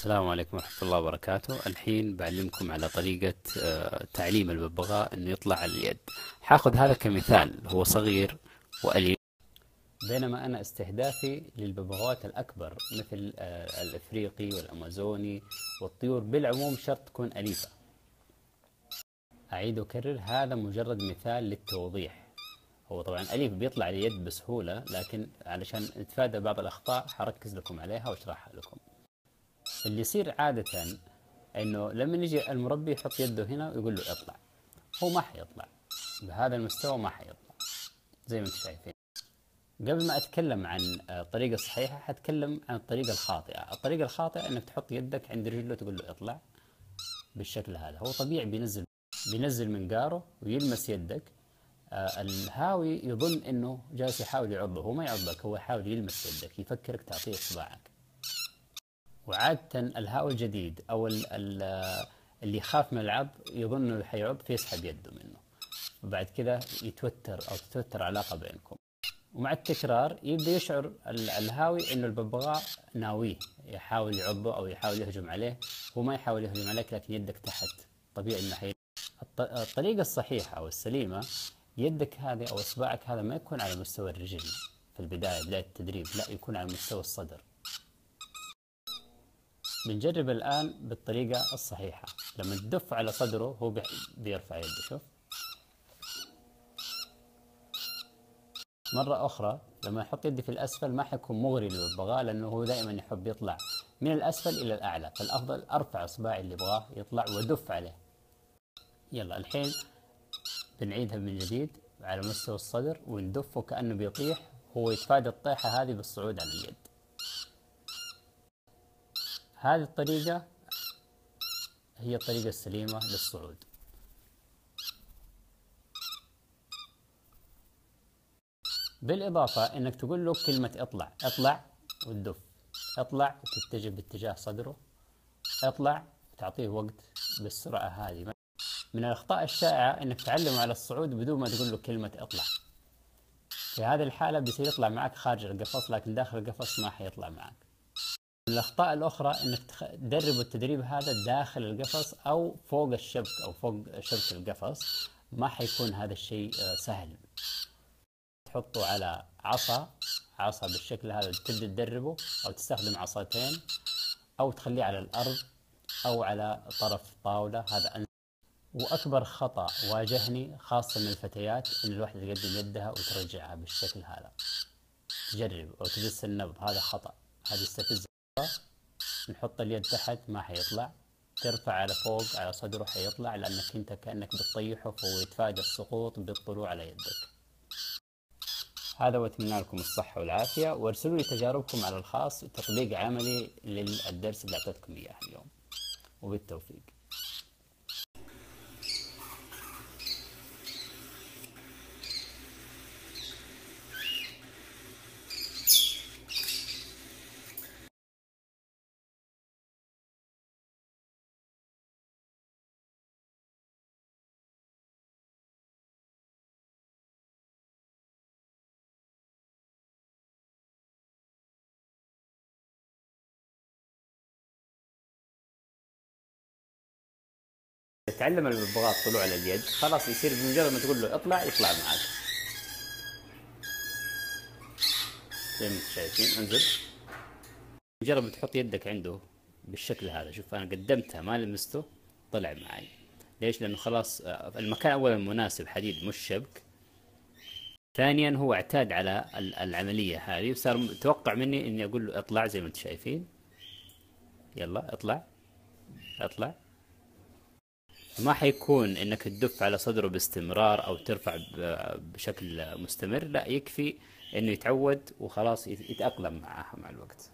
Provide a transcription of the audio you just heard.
السلام عليكم ورحمة الله وبركاته. الحين بعلمكم على طريقة آه، تعليم الببغاء إنه يطلع على اليد. حاخذ هذا كمثال هو صغير وأليف. بينما أنا استهدافي للببغاوات الأكبر مثل آه، الإفريقي والأمازوني والطيور بالعموم شرط تكون أليفة. أعيد وأكرر هذا مجرد مثال للتوضيح. هو طبعا أليف بيطلع اليد بسهولة لكن علشان نتفادى بعض الأخطاء حركز لكم عليها وأشرحها لكم. اللي يصير عادة إنه لما يجي المربي يحط يده هنا ويقول له اطلع. هو ما حيطلع. بهذا المستوى ما حيطلع. زي ما أنتم شايفين. قبل ما أتكلم عن الطريقة الصحيحة حتكلم عن الطريقة الخاطئة. الطريقة الخاطئة إنك تحط يدك عند رجله تقول له اطلع بالشكل هذا. هو طبيعي بينزل بينزل منقاره ويلمس يدك. آه، الهاوي يظن إنه جالس يحاول يعضه. هو ما يعضك هو يحاول يلمس يدك يفكرك تعطيه اصبعك وعادة الهاوي الجديد أو اللي يخاف من العض يظن إنه حيعض فيسحب يده منه. وبعد كذا يتوتر أو تتوتر علاقة بينكم. ومع التكرار يبدأ يشعر الهاوي إنه الببغاء ناويه يحاول يعضه أو يحاول يهجم عليه. هو ما يحاول يهجم عليك لكن يدك تحت. طبيعي إنه حي... الطريقة الصحيحة أو السليمة يدك هذه أو إصبعك هذا ما يكون على مستوى الرجل في البداية بداية التدريب لا يكون على مستوى الصدر. بنجرب الآن بالطريقة الصحيحة. لما تدف على صدره هو بيرفع يده شوف. مرة أخرى لما يحط يدي في الأسفل ما حيكون مغري للببغاء لأنه هو دائما يحب يطلع من الأسفل إلى الأعلى. فالأفضل أرفع إصبعي اللي يبغاه يطلع وأدف عليه. يلا الحين بنعيدها من جديد على مستوى الصدر وندفه كأنه بيطيح. هو يتفادى الطيحة هذه بالصعود على اليد. هذه الطريقة هي الطريقة السليمة للصعود. بالإضافة إنك تقول له كلمة اطلع. اطلع وتدف. اطلع وتتجه باتجاه صدره. اطلع تعطيه وقت بالسرعة هذه. من الأخطاء الشائعة إنك تعلمه على الصعود بدون ما تقول له كلمة اطلع. في هذه الحالة بيصير يطلع معك خارج القفص لكن داخل القفص ما حيطلع معك. من الأخطاء الأخرى أنك تدرب التدريب هذا داخل القفص أو فوق الشبك أو فوق شبك القفص. ما حيكون هذا الشيء آه، سهل. تحطه على عصا عصا بالشكل هذا تبدأ تدربه أو تستخدم عصاتين أو تخليه على الأرض أو على طرف طاولة. هذا أن وأكبر خطأ واجهني خاصة من الفتيات إن الواحدة تقدم يدها وترجعها بالشكل هذا. تجرب أو تجس النبض هذا خطأ. هذا يستفز. نحط اليد تحت ما حيطلع. ترفع على فوق على صدره حيطلع لأنك أنت كأنك بتطيحه فهو يتفادى السقوط بالطلوع على يدك. هذا واتمنى لكم الصحة والعافية وارسلوا لي تجاربكم على الخاص وتطبيق عملي للدرس اللي أعطيتكم إياه اليوم. وبالتوفيق. تعلم الببغاء الطلوع على اليد خلاص يصير بمجرد ما تقول له اطلع يطلع معك. زي ما أنتم شايفين؟ انزل. مجرد ما تحط يدك عنده بالشكل هذا. شوف أنا قدمتها ما لمسته طلع معي. ليش؟ لأنه خلاص آه، المكان اولا مناسب حديد مش شبك. ثانيا هو اعتاد على العملية هذه وصار توقع مني إني أقول له اطلع زي ما أنتم شايفين. يلا اطلع. اطلع. ما حيكون إنك تدف على صدره باستمرار أو ترفع بشكل مستمر لا يكفي إنه يتعود وخلاص يتأقلم معها مع الوقت.